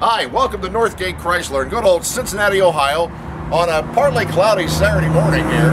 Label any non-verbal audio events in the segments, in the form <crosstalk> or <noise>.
Hi, welcome to Northgate Chrysler in good old Cincinnati, Ohio on a partly cloudy Saturday morning here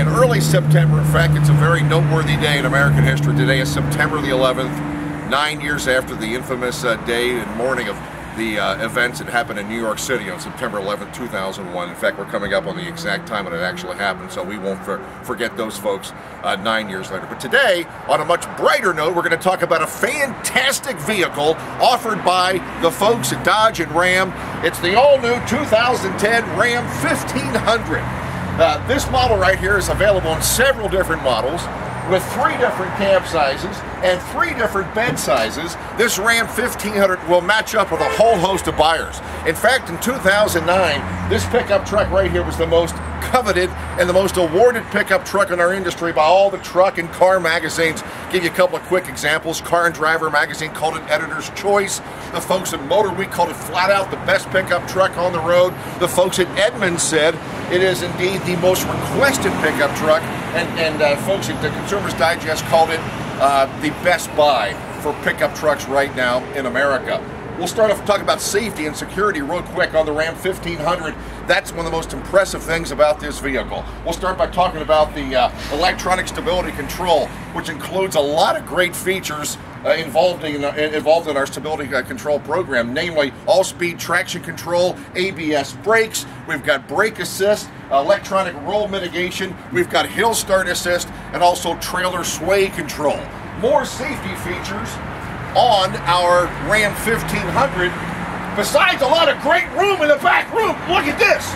in early September. In fact, it's a very noteworthy day in American history. Today is September the 11th, nine years after the infamous uh, day and morning of the uh, events that happened in New York City on September 11, 2001. In fact, we're coming up on the exact time when it actually happened, so we won't for forget those folks uh, nine years later. But today, on a much brighter note, we're going to talk about a fantastic vehicle offered by the folks at Dodge and Ram. It's the all-new 2010 Ram 1500. Uh, this model right here is available in several different models with three different cab sizes and three different bed sizes, this Ram 1500 will match up with a whole host of buyers. In fact, in 2009, this pickup truck right here was the most coveted and the most awarded pickup truck in our industry by all the truck and car magazines. Give you a couple of quick examples. Car and Driver magazine called it Editor's Choice. The folks at Motor Week called it flat out the best pickup truck on the road. The folks at Edmunds said it is indeed the most requested pickup truck. And, and uh, folks at the Consumer's Digest called it uh, the best buy for pickup trucks right now in America. We'll start off talking about safety and security real quick on the Ram 1500. That's one of the most impressive things about this vehicle. We'll start by talking about the uh, electronic stability control, which includes a lot of great features uh, involved, in, uh, involved in our stability uh, control program, namely all-speed traction control, ABS brakes, we've got brake assist, electronic roll mitigation, we've got hill start assist, and also trailer sway control. More safety features on our Ram 1500. Besides a lot of great room in the back room, look at this.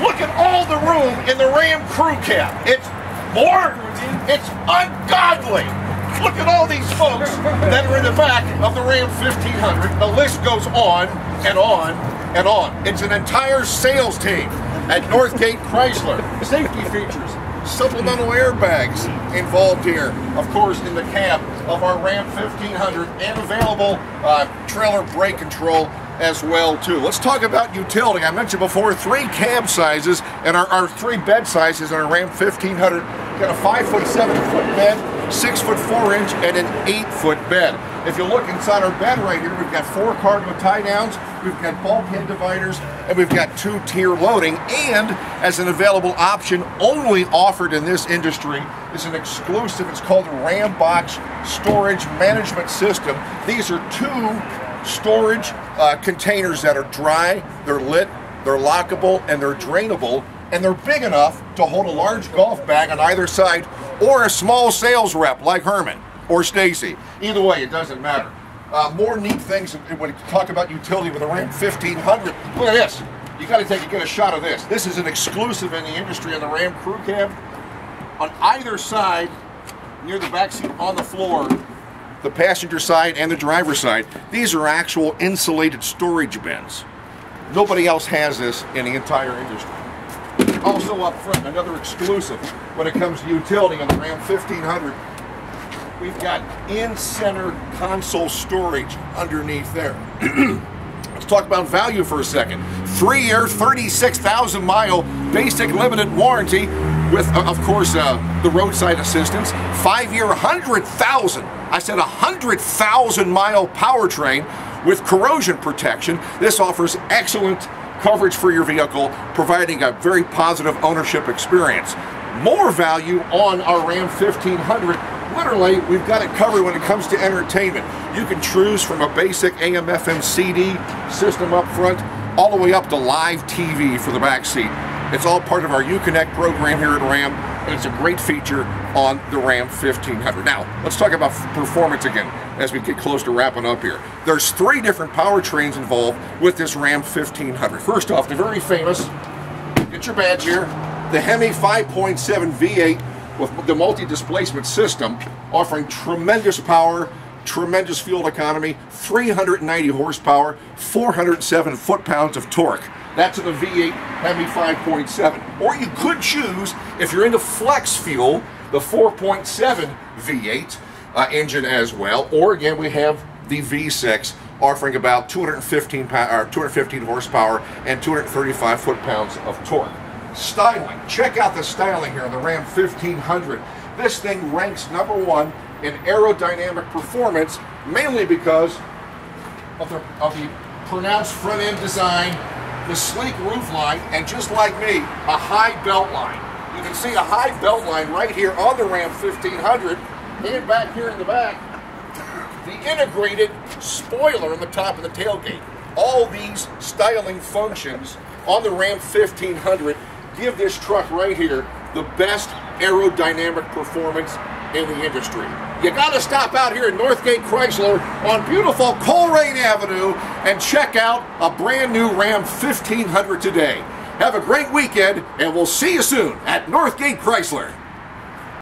Look at all the room in the Ram crew cab. It's more, it's ungodly. Look at all these folks that are in the back of the Ram 1500. The list goes on and on and on. It's an entire sales team at Northgate Chrysler. Safety features, supplemental airbags involved here, of course, in the cab of our Ram 1500 and available uh, trailer brake control as well too. Let's talk about utility. I mentioned before three cab sizes and our, our three bed sizes on our Ram 1500. Got a five foot, seven foot bed, six foot four inch, and an eight foot bed. If you look inside our bed right here, we've got four cargo tie downs, we've got bulkhead dividers, and we've got two tier loading. And as an available option only offered in this industry is an exclusive, it's called the Ram Box Storage Management System. These are two storage uh, containers that are dry, they're lit, they're lockable, and they're drainable and they're big enough to hold a large golf bag on either side or a small sales rep like Herman or Stacy. Either way, it doesn't matter. Uh, more neat things when you talk about utility with a Ram 1500. Look at this. You got to take a get a shot of this. This is an exclusive in the industry on the Ram crew cab. On either side, near the back seat on the floor, the passenger side and the driver side, these are actual insulated storage bins. Nobody else has this in the entire industry. Also up front, another exclusive when it comes to utility on the Ram 1500 we've got in-center console storage underneath there. <clears throat> Let's talk about value for a second. Three-year, 36,000 mile basic limited warranty with, uh, of course, uh, the roadside assistance. Five-year, 100,000, I said 100,000 mile powertrain with corrosion protection. This offers excellent coverage for your vehicle, providing a very positive ownership experience. More value on our Ram 1500 literally, we've got it covered when it comes to entertainment. You can choose from a basic AM FM CD system up front all the way up to live TV for the back seat. It's all part of our Uconnect program here at Ram, and it's a great feature on the Ram 1500. Now, let's talk about performance again as we get close to wrapping up here. There's three different powertrains involved with this Ram 1500. First off, the very famous, get your badge here, the Hemi 5.7 V8 with the multi-displacement system offering tremendous power, tremendous fuel economy, 390 horsepower, 407 foot-pounds of torque. That's in the V8 Hemi 5.7. Or you could choose, if you're into flex fuel, the 4.7 V8 uh, engine as well. Or again, we have the V6 offering about 215, uh, 215 horsepower and 235 foot-pounds of torque. Styling. Check out the styling here on the Ram 1500. This thing ranks number one in aerodynamic performance, mainly because of the, of the pronounced front end design, the sleek roof line, and just like me, a high belt line. You can see a high belt line right here on the Ram 1500 and back here in the back, the integrated spoiler on the top of the tailgate. All these styling functions on the Ram 1500 give this truck right here the best aerodynamic performance in the industry. You got to stop out here at Northgate Chrysler on beautiful Colerain Avenue and check out a brand new Ram 1500 today. Have a great weekend, and we'll see you soon at Northgate Chrysler.